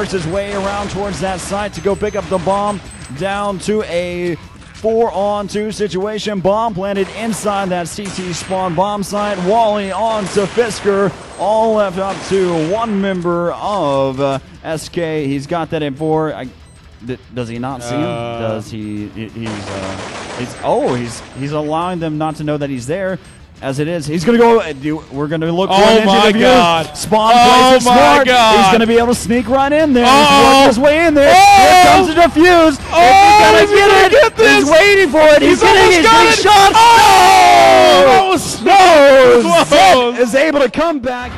works his way around towards that site to go pick up the bomb down to a four on two situation. Bomb planted inside that CT spawn bomb site. Wally on to Fisker. All left up to one member of uh, SK. He's got that in four. I, th- does he not see him? Uh. Does he? he- He's, uh, he's. Oh, he's he's allowing them not to know that he's there. As it is, he's gonna go. uh, Do, we're gonna look Oh my. God. Spawn Oh plays it my smart. God. He's gonna be able to sneak right in there. He's Uh-oh. working his way in there. Oh. Here comes the defuse. Oh, he's gonna is get it. get this? He's waiting for it. He's, He's getting his big it. shot. Oh! No! Close. Zed is able to come back.